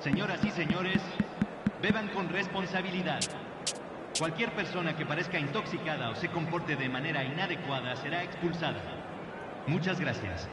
Señoras y señores, beban con responsabilidad. Cualquier persona que parezca intoxicada o se comporte de manera inadecuada será expulsada. Muchas gracias.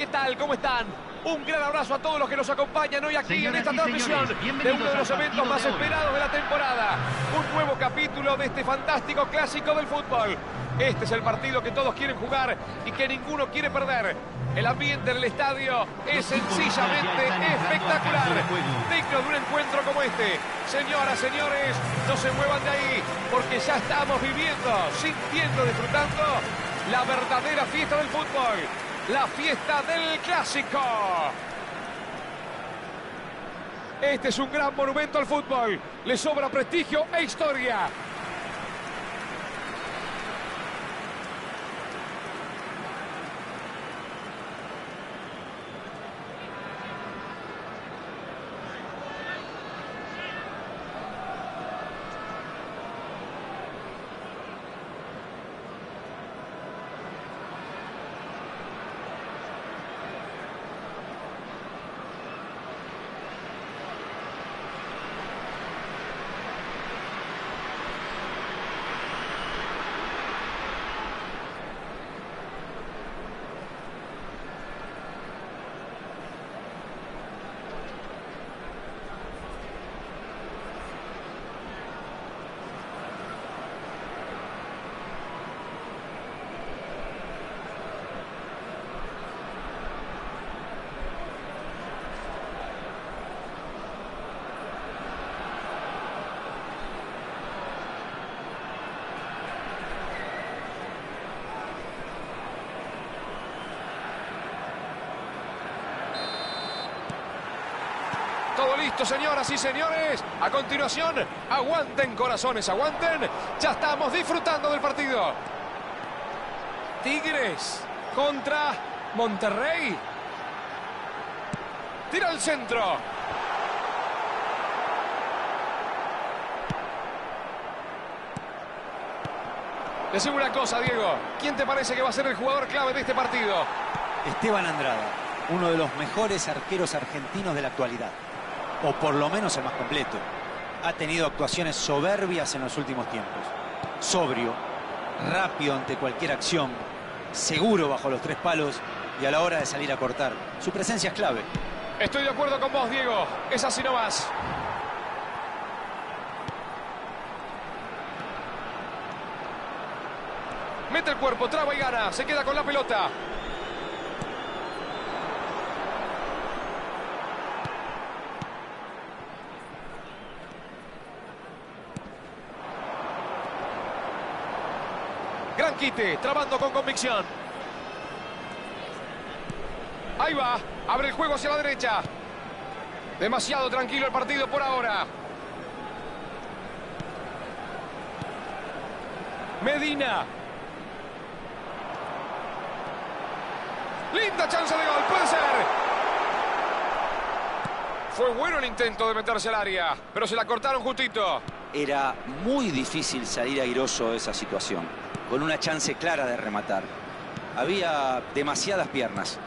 ¿Qué tal? ¿Cómo están? Un gran abrazo a todos los que nos acompañan hoy aquí Señoras en esta transmisión de uno de los eventos más de esperados de la temporada. Un nuevo capítulo de este fantástico clásico del fútbol. Este es el partido que todos quieren jugar y que ninguno quiere perder. El ambiente en el estadio es sencillamente espectacular. Digno de un encuentro como este. Señoras, señores, no se muevan de ahí porque ya estamos viviendo, sintiendo, disfrutando la verdadera fiesta del fútbol. La fiesta del clásico. Este es un gran monumento al fútbol. Le sobra prestigio e historia. Listo, señoras y señores. A continuación, aguanten corazones, aguanten. Ya estamos disfrutando del partido. Tigres contra Monterrey. Tira el centro. Decime una cosa, Diego. ¿Quién te parece que va a ser el jugador clave de este partido? Esteban Andrada, uno de los mejores arqueros argentinos de la actualidad. O por lo menos el más completo. Ha tenido actuaciones soberbias en los últimos tiempos. Sobrio, rápido ante cualquier acción, seguro bajo los tres palos y a la hora de salir a cortar. Su presencia es clave. Estoy de acuerdo con vos, Diego. Es así nomás. Mete el cuerpo, traba y gana. Se queda con la pelota. Quite, trabando con convicción. Ahí va, abre el juego hacia la derecha. Demasiado tranquilo el partido por ahora. Medina. Linda chance de gol, puede ser. Fue bueno el intento de meterse al área, pero se la cortaron justito. Era muy difícil salir airoso de esa situación, con una chance clara de rematar. Había demasiadas piernas.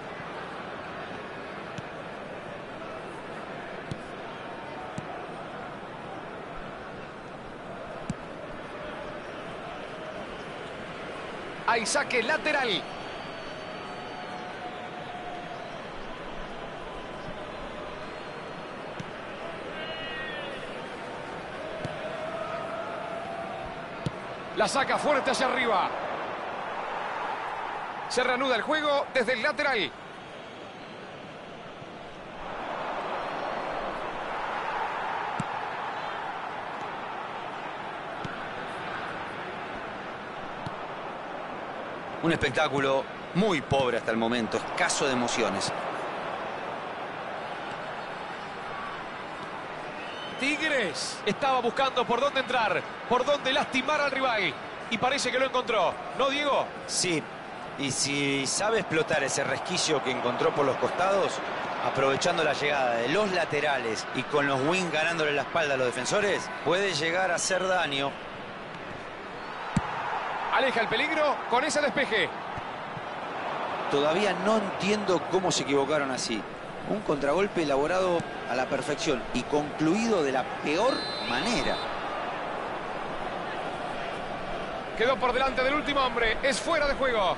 Hay saque lateral. La saca fuerte hacia arriba. Se reanuda el juego desde el lateral. Un espectáculo muy pobre hasta el momento, escaso de emociones. Tigres estaba buscando por dónde entrar, por dónde lastimar al rival. Y parece que lo encontró. ¿No, Diego? Sí, y si sabe explotar ese resquicio que encontró por los costados, aprovechando la llegada de los laterales y con los wings ganándole la espalda a los defensores, puede llegar a hacer daño. Aleja el peligro con ese despeje. Todavía no entiendo cómo se equivocaron así. Un contragolpe elaborado a la perfección y concluido de la peor manera. Quedó por delante del último hombre. Es fuera de juego.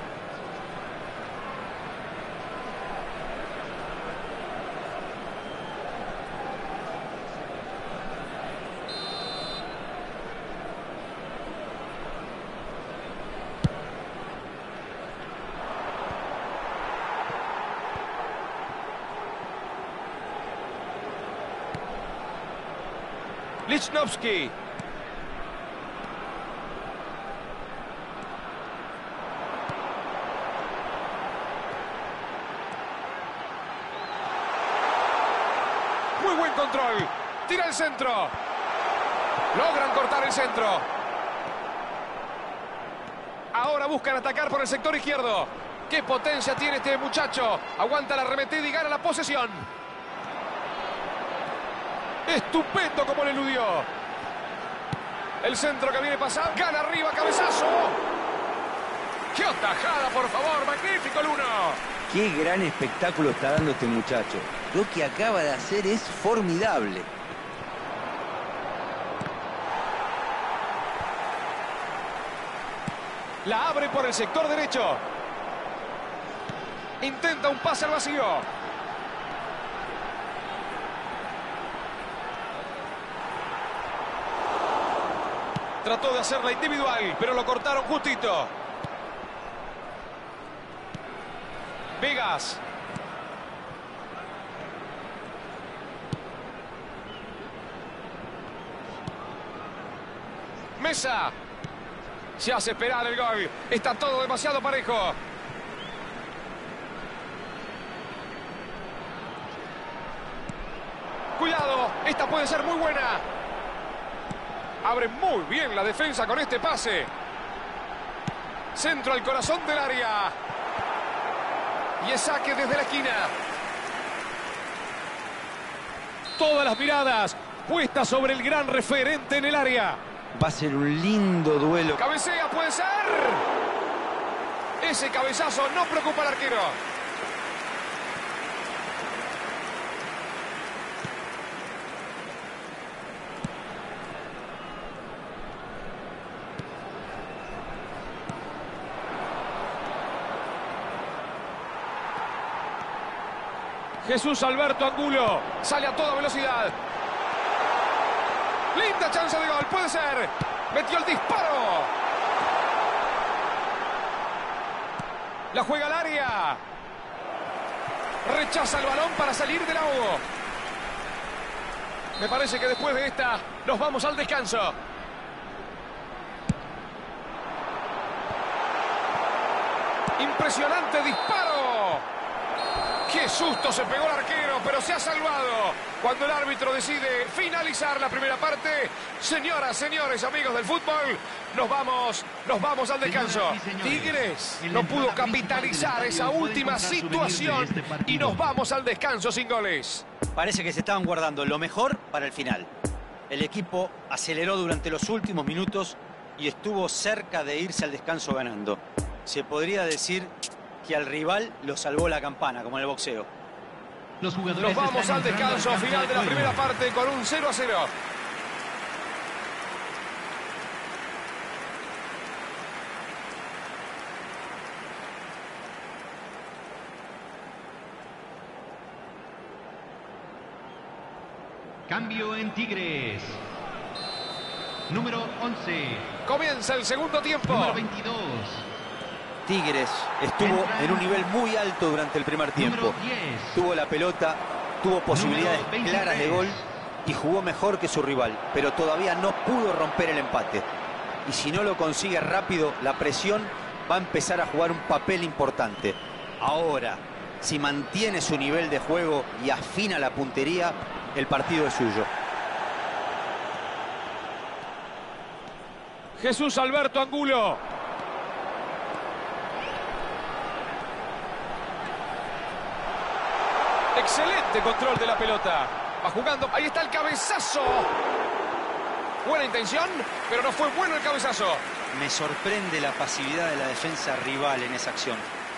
Lichnowsky. Muy buen control. Tira el centro. Logran cortar el centro. Ahora buscan atacar por el sector izquierdo. ¡Qué potencia tiene este muchacho! Aguanta la arremetida y gana la posesión. Estupendo como le eludió. El centro que viene pasando. Gana arriba, cabezazo. ¡Qué atajada, por favor! ¡Magnífico el uno! Qué gran espectáculo está dando este muchacho. Lo que acaba de hacer es formidable. La abre por el sector derecho. Intenta un pase al vacío. Trató de hacerla individual, pero lo cortaron justito. Vegas. Mesa. Se hace esperar el gol. Está todo demasiado parejo. Cuidado, esta puede ser muy buena. Abre muy bien la defensa con este pase. Centro al corazón del área. Y es saque desde la esquina. Todas las miradas puestas sobre el gran referente en el área. Va a ser un lindo duelo. Cabecea, puede ser. Ese cabezazo no preocupa al arquero. Jesús Alberto Angulo sale a toda velocidad. Linda chance de gol, puede ser. Metió el disparo. La juega al área. Rechaza el balón para salir del ahogo. Me parece que después de esta nos vamos al descanso. Impresionante disparo. ¡Qué susto se pegó el arquero! Pero se ha salvado cuando el árbitro decide finalizar la primera parte. Señoras, señores, amigos del fútbol, nos vamos, nos vamos al descanso. Tigres no pudo capitalizar esa última situación y nos vamos al descanso sin goles. Parece que se estaban guardando lo mejor para el final. El equipo aceleró durante los últimos minutos y estuvo cerca de irse al descanso ganando. Se podría decir que al rival lo salvó la campana, como en el boxeo. Los jugadores Nos vamos al descanso final de la juego. primera parte con un 0 a 0. Cambio en Tigres. Número 11. Comienza el segundo tiempo. Número 22. Tigres estuvo en un nivel muy alto durante el primer tiempo. Número 10. Tuvo la pelota, tuvo posibilidades Número 23. claras de gol y jugó mejor que su rival, pero todavía no pudo romper el empate. Y si no lo consigue rápido, la presión va a empezar a jugar un papel importante. Ahora, si mantiene su nivel de juego y afina la puntería, el partido es suyo. Jesús Alberto Angulo. Excelente control de la pelota. Va jugando. Ahí está el cabezazo. Buena intención, pero no fue bueno el cabezazo. Me sorprende la pasividad de la defensa rival en esa acción.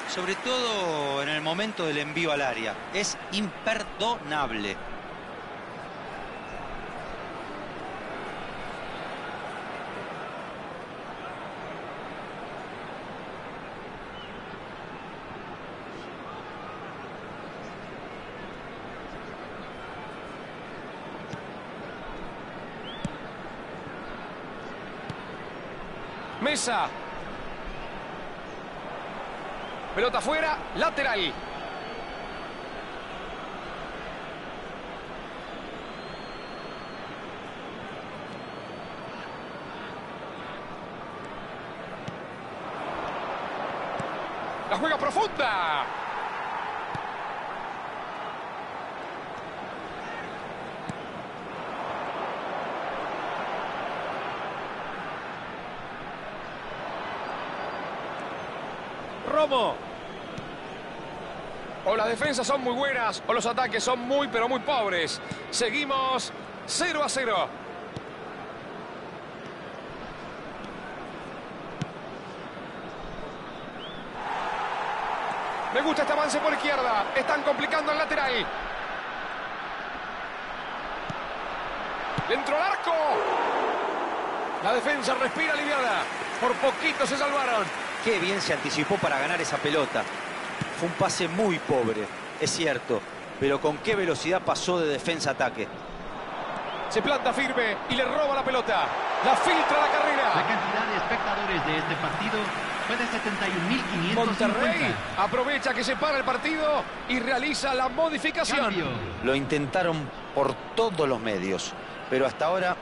Sobre todo en el momento del envío al área. Es imperdonable. Mesa. Pelota afuera, lateral. La juega profunda. Romo. O las defensas son muy buenas o los ataques son muy pero muy pobres. Seguimos 0 a 0. Me gusta este avance por izquierda. Están complicando el lateral. Dentro al arco. La defensa respira aliviada. Por poquito se salvaron. Qué bien se anticipó para ganar esa pelota. Fue un pase muy pobre, es cierto, pero con qué velocidad pasó de defensa a ataque. Se planta firme y le roba la pelota. La filtra la La carrera. cantidad de espectadores de este partido fue de 71.550. Monterrey aprovecha que se para el partido y realiza la modificación. Cambio. Lo intentaron por todos los medios, pero hasta ahora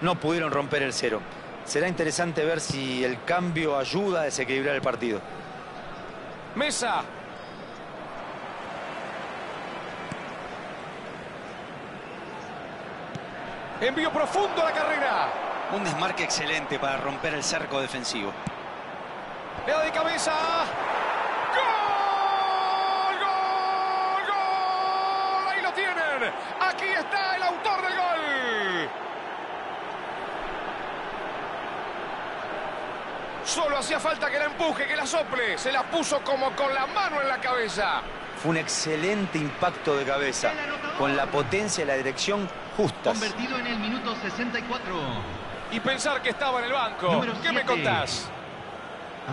no pudieron romper el cero. Será interesante ver si el cambio ayuda a desequilibrar el partido. Mesa. Envío profundo a la carrera. Un desmarque excelente para romper el cerco defensivo. Le da de cabeza. ¡Gol! ¡Gol! ¡Gol! Ahí lo tienen. Aquí está el autor del gol. Solo hacía falta que la empuje, que la sople. Se la puso como con la mano en la cabeza. Fue un excelente impacto de cabeza, con la potencia y la dirección justas. Convertido en el minuto 64. Y pensar que estaba en el banco. Número ¿Qué me contás?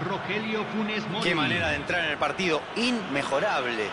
Rogelio Funes Mori. Qué manera de entrar en el partido, inmejorable.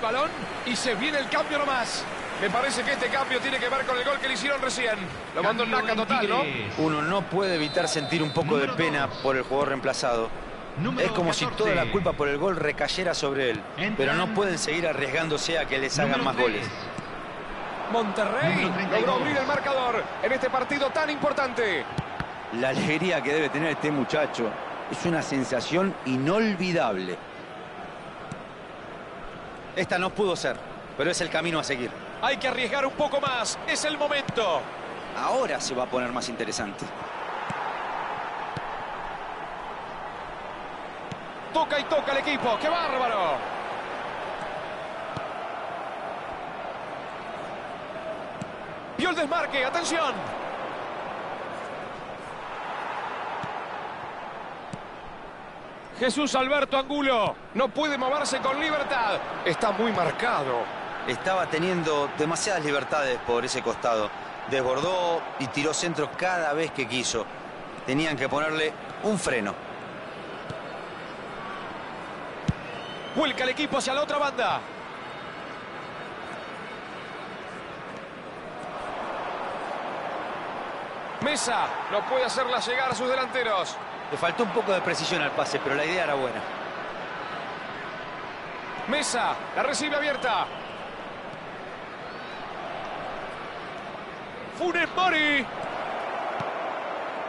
El balón y se viene el cambio nomás. Me parece que este cambio tiene que ver con el gol que le hicieron recién. Lo mandó naca total, ¿no? Uno no puede evitar sentir un poco de pena dos. por el jugador reemplazado. Número Es como si 14. toda la culpa por el gol recayera sobre él. Entran- Pero no pueden seguir arriesgándose a que les hagan Número más tres. goles. Monterrey Número 32. logró abrir el marcador en este partido tan importante. La alegría que debe tener este muchacho es una sensación inolvidable. Esta no pudo ser, pero es el camino a seguir. Hay que arriesgar un poco más, es el momento. Ahora se va a poner más interesante. Toca y toca el equipo, ¡qué bárbaro! Vio el desmarque, atención. Jesús Alberto Angulo. No puede moverse con libertad. Está muy marcado. Estaba teniendo demasiadas libertades por ese costado. Desbordó y tiró centro cada vez que quiso. Tenían que ponerle un freno. Vuelca el equipo hacia la otra banda. Mesa no puede hacerla llegar a sus delanteros. Le faltó un poco de precisión al pase, pero la idea era buena. Mesa la recibe abierta. Funes Mori.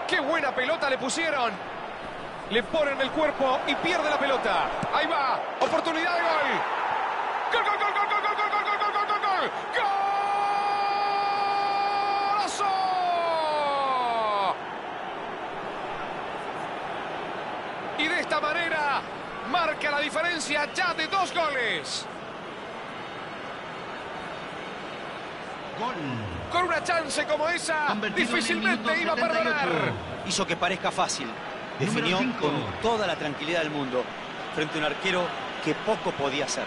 ¡Qué buena pelota le pusieron! Le ponen el cuerpo y pierde la pelota. Ahí va. Oportunidad de gol. ¡Gol, gol, gol, gol, gol, gol, gol, gol, gol! ¡Golazo! Y de esta manera marca la diferencia ya de dos goles. Gol. Con una chance como esa, Convertido difícilmente iba a perdonar. 78. Hizo que parezca fácil. Definió con toda la tranquilidad del mundo frente a un arquero que poco podía hacer.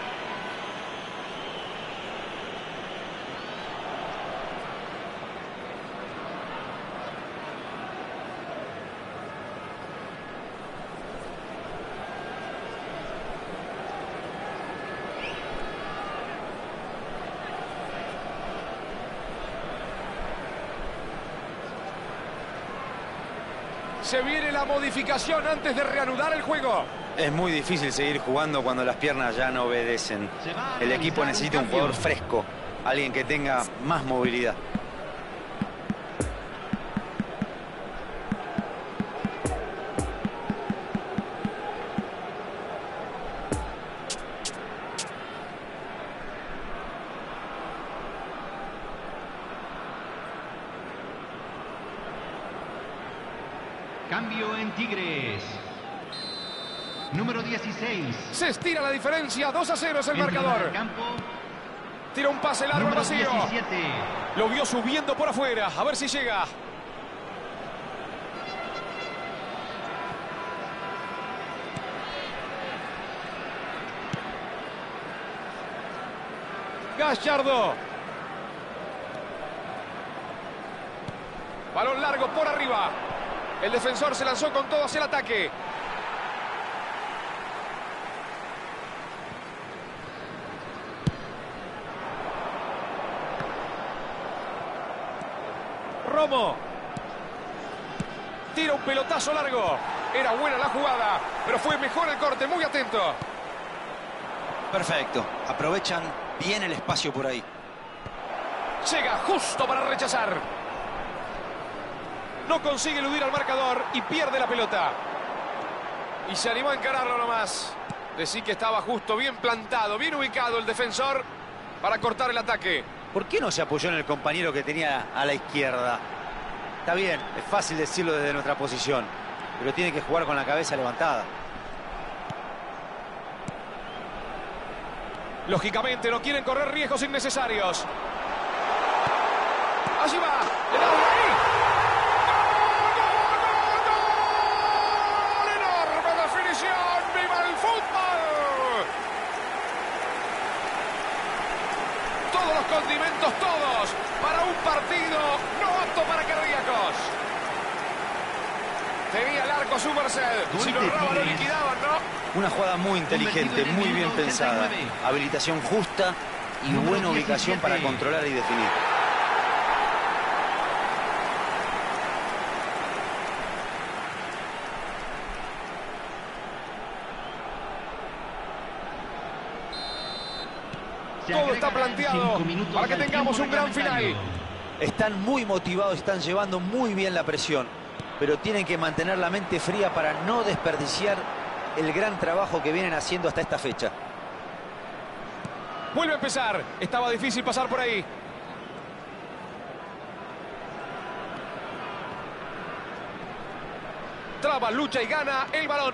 Se viene la modificación antes de reanudar el juego. Es muy difícil seguir jugando cuando las piernas ya no obedecen. El equipo necesita un jugador fresco, alguien que tenga más movilidad. Estira la diferencia, 2 a 0 es el marcador. Tira un pase largo al vacío. 17. Lo vio subiendo por afuera, a ver si llega. Gallardo. Balón largo por arriba. El defensor se lanzó con todo hacia el ataque. Romo. Tira un pelotazo largo. Era buena la jugada, pero fue mejor el corte, muy atento. Perfecto. Aprovechan bien el espacio por ahí. Llega justo para rechazar. No consigue eludir al marcador y pierde la pelota. Y se animó a encararlo nomás. Decí que estaba justo, bien plantado, bien ubicado el defensor para cortar el ataque. ¿Por qué no se apoyó en el compañero que tenía a la izquierda? Está bien, es fácil decirlo desde nuestra posición, pero tiene que jugar con la cabeza levantada. Lógicamente no quieren correr riesgos innecesarios. Allí va. Le ahí. ¡Gol! ¡Enorme definición! ¡Viva el fútbol! Todos los condimentos, todos, para un partido no apto para cardíacos. Tenía el arco su merced. Si lo erraban, lo liquidaban, ¿no? Una jugada muy inteligente, muy bien pensada. 39. Habilitación justa y buena ubicación 17. para controlar y definir. Todo está planteado para que tengamos un gran final. Están muy motivados, están llevando muy bien la presión, pero tienen que mantener la mente fría para no desperdiciar el gran trabajo que vienen haciendo hasta esta fecha. Vuelve a empezar. Estaba difícil pasar por ahí. Traba, lucha y gana el balón.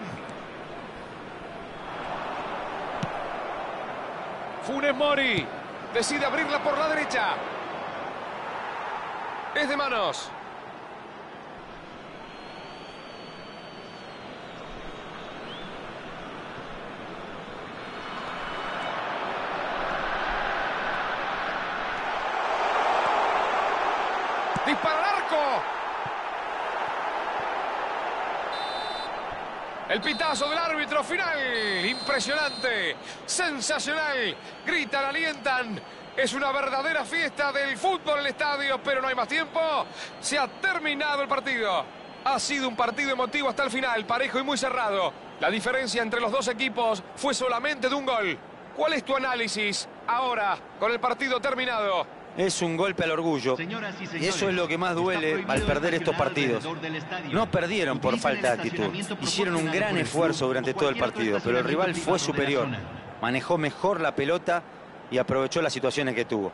Funes Mori decide abrirla por la derecha. Es de manos. Dispara al arco. El pitazo del árbitro final. Impresionante. Sensacional. Gritan, alientan. Es una verdadera fiesta del fútbol en el estadio, pero no hay más tiempo. Se ha terminado el partido. Ha sido un partido emotivo hasta el final, parejo y muy cerrado. La diferencia entre los dos equipos fue solamente de un gol. ¿Cuál es tu análisis ahora con el partido terminado? Es un golpe al orgullo. Señoras y Y eso es lo que más duele al perder estos partidos. No perdieron por falta de actitud. Hicieron un gran esfuerzo durante todo el partido, pero el rival fue superior. Manejó mejor la pelota y aprovechó las situaciones que tuvo.